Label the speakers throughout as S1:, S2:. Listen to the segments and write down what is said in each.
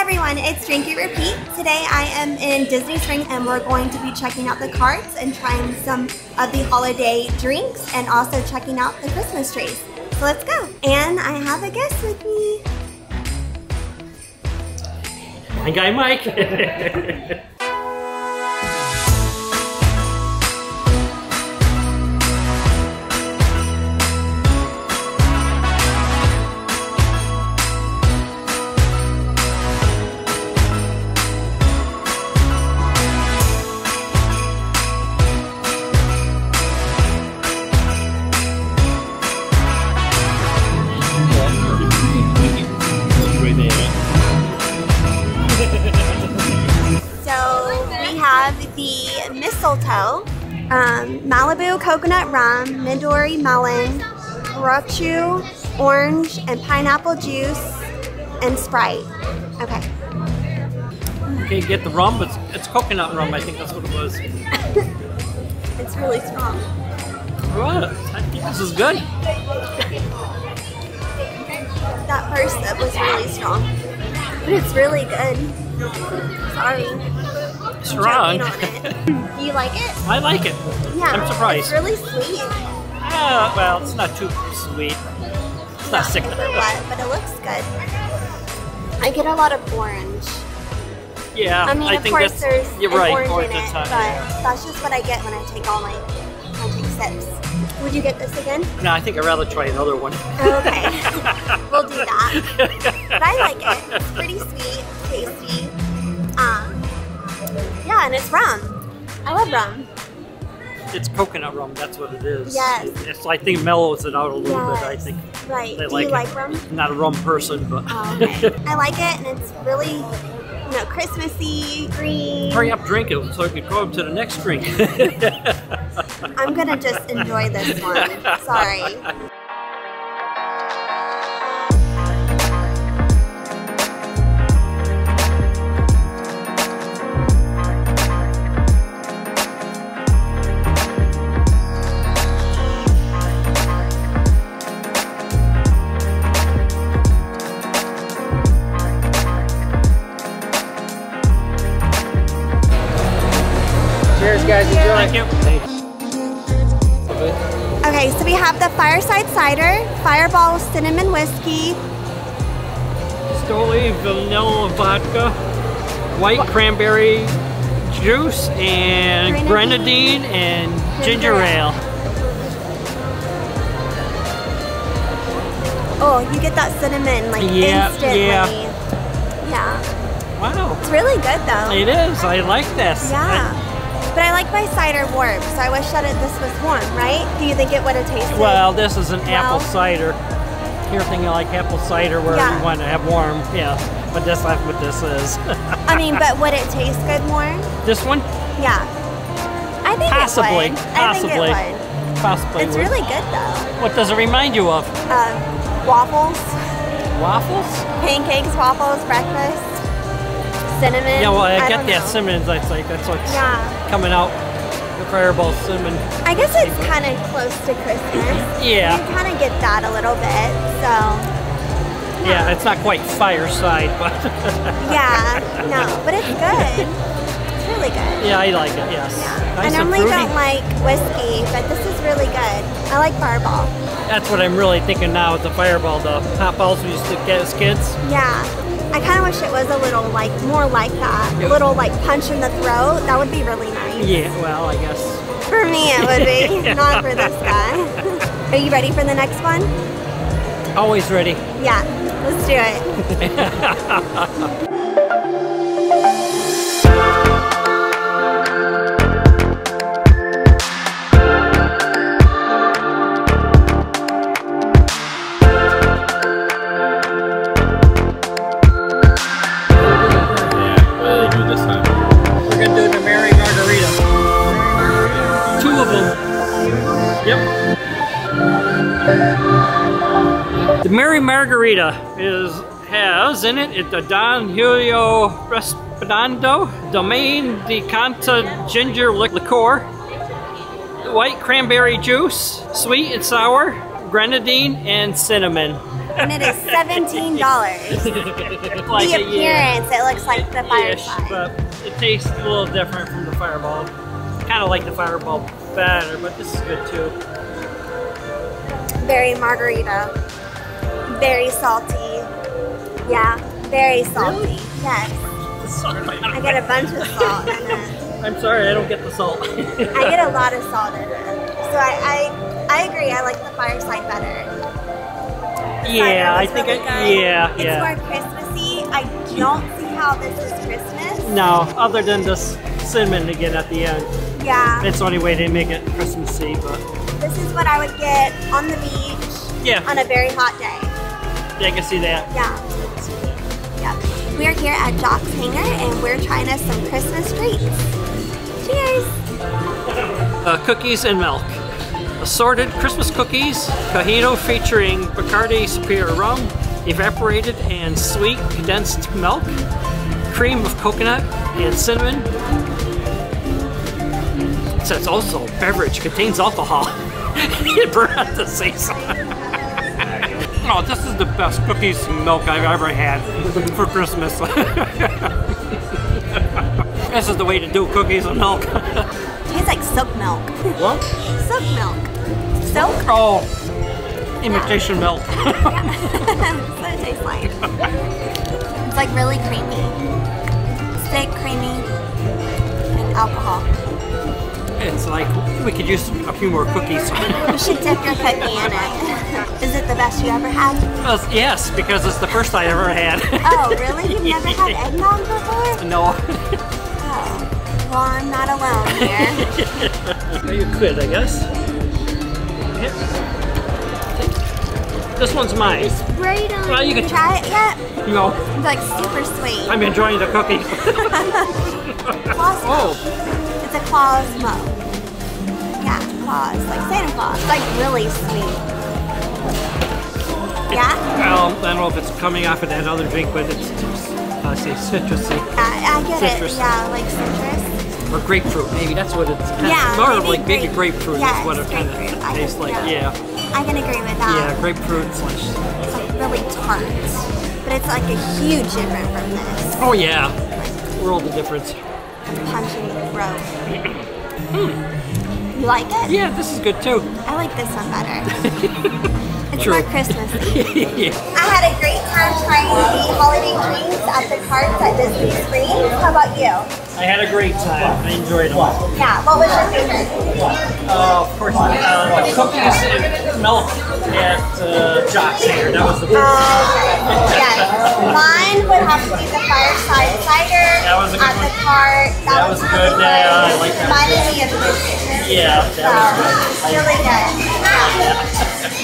S1: Everyone, it's Drink Eat Repeat. Today I am in Disney Springs and we're going to be checking out the carts and trying some of the holiday drinks and also checking out the Christmas trees. So let's go. And I have a guest with me.
S2: My guy Mike.
S1: mistletoe, um, Malibu coconut rum, Midori melon, Rachu orange, and pineapple juice, and Sprite. Okay.
S2: Okay, get the rum, but it's, it's coconut rum. I think that's what it was.
S1: It's really strong.
S2: What? I think this is good.
S1: That first sip was really strong. But it's really good. Sorry.
S2: Strong.
S1: Do you like it?
S2: I like it.
S1: Yeah.
S2: I'm surprised.
S1: It's really sweet.
S2: Uh, well, it's not too sweet. It's not sick.
S1: super wet, but it looks good. I get a lot of orange.
S2: Yeah,
S1: I mean,
S2: I
S1: of
S2: think
S1: course,
S2: that's
S1: there's
S2: you're right.
S1: orange
S2: orange
S1: in it,
S2: is
S1: but that's just what I get when I take all my I take sips. Would you get this again?
S2: No, I think I'd rather try another one.
S1: Okay, we'll do that. But I like it. It's pretty sweet, yeah, and it's rum. I love rum.
S2: It's coconut rum. That's what it is.
S1: Yes.
S2: It's. I think mellows it out a little bit. I think.
S1: Right.
S2: They
S1: Do
S2: like
S1: you
S2: it.
S1: like rum?
S2: I'm not a rum person, but.
S1: Oh, okay. I like it, and it's really, you know, Christmassy, green.
S2: Hurry up, drink it so I can go up to the next drink.
S1: I'm gonna just enjoy this one. Sorry.
S3: Guys. Enjoy.
S2: Thank you.
S1: Okay, so we have the Fireside Cider, Fireball Cinnamon Whiskey,
S2: Stoli vanilla vodka, white cranberry juice, and
S1: Grenadine.
S2: grenadine and
S1: Ginger
S2: ginger
S1: ale.
S2: ale.
S1: Oh, you get that cinnamon like
S2: Yeah,
S1: instantly.
S2: yeah.
S1: Yeah.
S2: Wow.
S1: It's really good though.
S2: It is. I like this.
S1: Yeah. But I like my cider warm, so I wish that it, this was warm, right? Do you think it would have tasted?
S2: Well, this is an apple cider. You're thinking like apple cider where
S1: Yeah.
S2: you want to have warm. Yeah. But that's not what this is.
S1: I mean, but would it taste good warm?
S2: this one?
S1: Yeah. I think
S2: Possibly.
S1: it would.
S2: Possibly.
S1: I think it
S2: Possibly.
S1: It's
S2: would.
S1: really good though.
S2: What does it remind you of?
S1: Um, waffles,
S2: Waffles?
S1: pancakes, waffles, breakfast, cinnamon.
S2: Yeah, well, I, get
S1: don't
S2: that
S1: know.
S2: cinnamon. I think that's what's
S1: Yeah.
S2: coming out. The fireball cinnamon.
S1: I guess it's kind of close to Christmas.
S2: Yeah.
S1: You kind of get that a little bit, so
S2: Yeah, it's not quite fireside, but
S1: yeah, no, but it's good. It's really good.
S2: yeah, I like it. Yes.
S1: Yeah.
S2: Nice
S1: I normally don't like whiskey, but this is really good. I like Fireball.
S2: That's what I'm really thinking now with the fireball. The hot balls we used to get as kids.
S1: Yeah. I kind of wish it was a little like more like that. A little like punch in the throat. That would be really nice.
S2: Yeah. Well, I guess.
S1: For me, it would be. Not for this guy. Are you ready for the next one?
S2: Always ready.
S1: Yeah. Let's do it.
S2: The Merry Margarita is has in it, it the Don Julio Reposado, Domaine de Canton ginger liqueur, white cranberry juice, sweet and sour, grenadine, and cinnamon.
S1: and it is seventeen dollars.
S2: like
S1: The appearance, it looks like the fireside.
S2: but it tastes a little different from the fireball. Kind of like the fireball better, but this is good too.
S1: Very margarita. Very salty. Yeah, very salty. Yes. I get a bunch of salt in it.
S2: I'm sorry, I don't get the salt.
S1: I get a lot of salt in it. So I, I, I agree. I like the fireside better.
S2: yeah, I think
S1: really
S2: I, yeah,
S1: It's
S2: yeah.
S1: more Christmassy. I don't see how this is Christmas.
S2: No, other than this cinnamon again at the end.
S1: Yeah.
S2: It's the only way they make it Christmassy, but
S1: This is what I would get on the beach
S2: yeah,
S1: on a very hot day.
S2: Yeah, I can see that.
S1: Yeah. Yeah. We're here at Jock's Hangar and we're trying us some Christmas treats. Cheers!
S2: Uh, cookies and milk. Assorted Christmas cookies, Coquito featuring Bacardi Superior rum, evaporated and sweet condensed milk, cream of coconut and cinnamon. It says also beverage contains alcohol. it forgot to say so. Oh, this is the best cookies and milk I've ever had for Christmas. this is the way to do cookies and milk.
S1: Tastes like silk milk.
S2: what?
S1: silk milk. Silk?
S2: Oh, imitation milk.
S1: That's what it tastes like. It's like really creamy. Thick, creamy, and alcohol.
S2: it's like we could use a few more cookies.
S1: You should dip your cookie in it. Is it the best you ever had?
S2: Well, yes, because it's the first I ever had.
S1: Oh, really? You've never had eggnog before?
S2: no,
S1: Oh. Well, I'm not alone here.
S2: you could, I guess. This one's mine.
S1: Right on.
S2: Well, you can-
S1: try it yet?
S2: No,
S1: It's like super sweet.
S2: I'm enjoying the cookie.
S1: Claus
S2: oh,
S1: It's a Claus mug. Yeah, Claus, like Santa Claus. It's like really sweet. Yeah?
S2: well, I don't know if it's coming off of that other drink, but it's, I say citrusy
S1: I, I get
S2: Citrus.
S1: it. Yeah, like citrus.
S2: or grapefruit. Maybe that's what it's. Kind
S1: Yeah,
S2: of, more of
S1: maybe
S2: like maybe
S1: grape-
S2: grapefruit
S1: yes,
S2: is what it kind of tastes like.
S1: yeah. I can agree with that.
S2: yeah, grapefruit slash.
S1: It's like really tart. But it's like a huge difference from this.
S2: Oh yeah, world of difference.
S1: Punching the hmm. You like it?
S2: Yeah, this is good too.
S1: I like this one better. It's
S2: True.
S1: more Christmassy.
S2: yeah.
S1: I had a great time trying the holiday drinks at the carts at Disney Springs. How about you?
S2: I had a great time. I enjoyed them.
S1: Yeah, what was your favorite?
S2: Uh, of course, uh, the cookies and milk at uh, Jock's here. That was the best.
S1: Okay. Yes. Mine would have to be the fireside cider
S2: That was a good
S1: at the
S2: one.
S1: cart. That,
S2: That was good.
S1: really
S2: Yeah, I like that.
S1: Reminded me of Christmas.
S2: Yeah,
S1: So,
S2: that was
S1: really good. Yeah.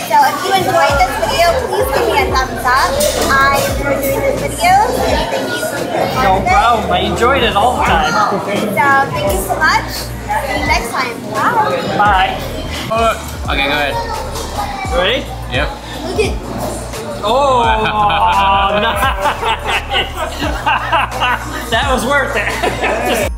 S1: So if you enjoyed this video, please give me a thumbs up. I enjoy doing this video. and Thank you for being a part
S2: No problem. I enjoyed it all the time.
S1: So thank you so much. See you next time. Bye.
S2: Bye.
S3: Okay, go ahead.
S2: Ready?
S3: Yep.
S1: Look at
S2: Oh, nice. that was worth it.